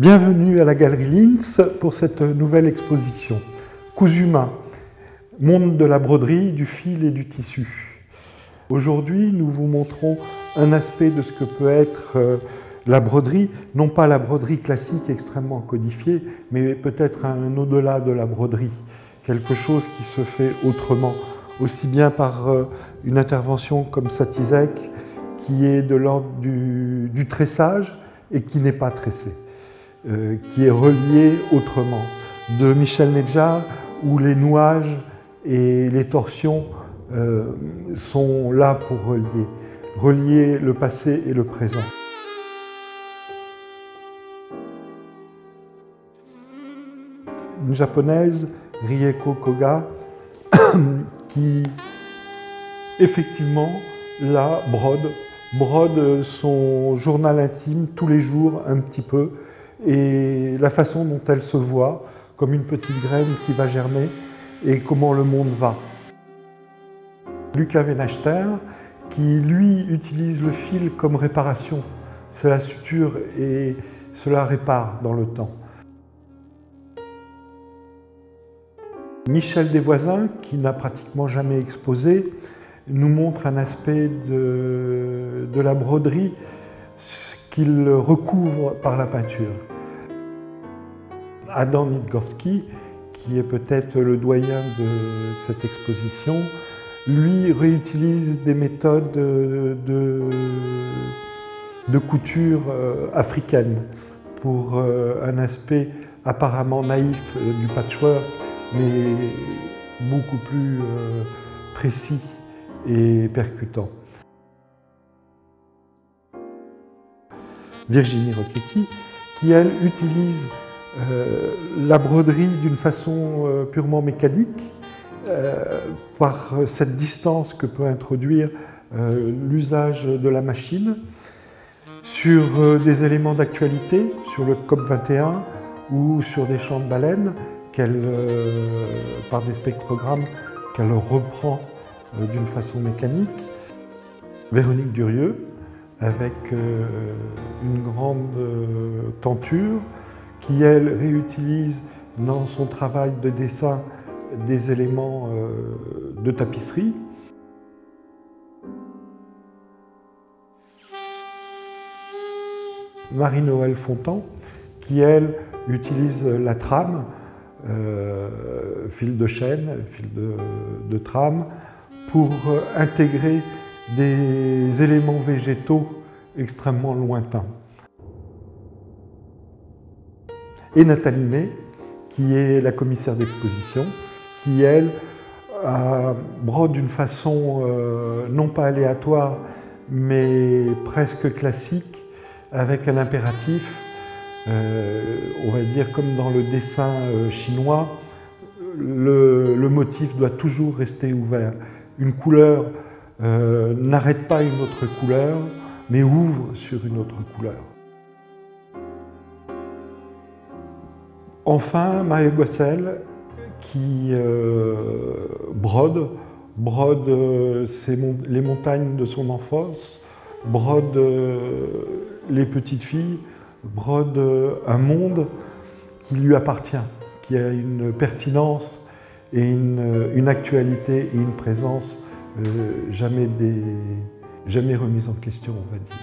Bienvenue à la Galerie Linz pour cette nouvelle exposition. Cousumain, monde de la broderie, du fil et du tissu. Aujourd'hui, nous vous montrons un aspect de ce que peut être euh, la broderie, non pas la broderie classique extrêmement codifiée, mais peut-être un au-delà de la broderie, quelque chose qui se fait autrement, aussi bien par euh, une intervention comme Satizek, qui est de l'ordre du, du tressage et qui n'est pas tressé. Euh, qui est relié autrement, de Michel Nedjar, où les nouages et les torsions euh, sont là pour relier, relier le passé et le présent. Une japonaise, Rieko Koga, qui effectivement la brode, brode son journal intime tous les jours un petit peu, et la façon dont elle se voit, comme une petite graine qui va germer, et comment le monde va. Lucas Venachter, qui lui utilise le fil comme réparation. C'est la suture et cela répare dans le temps. Michel Desvoisins, qui n'a pratiquement jamais exposé, nous montre un aspect de la broderie qu'il recouvre par la peinture. Adam Nitgorski, qui est peut-être le doyen de cette exposition, lui réutilise des méthodes de, de couture euh, africaine pour euh, un aspect apparemment naïf euh, du patchwork, mais beaucoup plus précis et percutant. Virginie Rocchetti, qui elle utilise euh, la broderie d'une façon euh, purement mécanique, euh, par cette distance que peut introduire l'usage de la machine, sur des éléments d'actualité, sur le COP21 ou sur des champs de baleines, par des spectrogrammes qu'elle reprend d'une façon mécanique. Véronique Durieux, avec une grande tenture, qui, elle, réutilise dans son travail de dessin des éléments euh, de tapisserie. Marie-Noël Fontan, qui, elle, utilise la trame, euh, fil de chaîne, fil de trame, pour intégrer des éléments végétaux extrêmement lointains et Nathalie May, qui est la commissaire d'exposition, qui, elle, brode d'une façon euh, non pas aléatoire, mais presque classique, avec un impératif, euh, on va dire comme dans le dessin euh, chinois, le, le, motif doit toujours rester ouvert. Une couleur n'arrête pas une autre couleur, mais ouvre sur une autre couleur. Enfin, Marie Boissel, qui euh, brode, brode euh, les montagnes de son enfance, brode euh, les petites filles, brode un monde qui lui appartient, qui a une pertinence et une, actualité et une présence jamais, jamais remise en question, on va dire.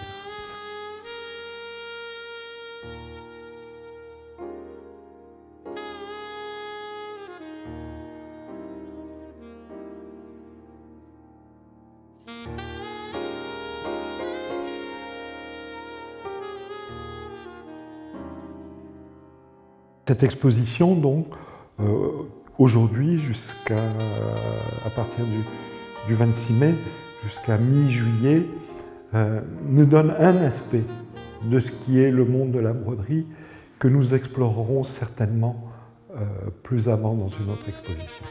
Cette exposition, donc, euh, aujourd'hui, jusqu'à à partir du, 26 mai, jusqu'à mi-juillet, euh, nous donne un aspect de ce qui est le monde de la broderie que nous explorerons certainement euh, plus avant dans une autre exposition.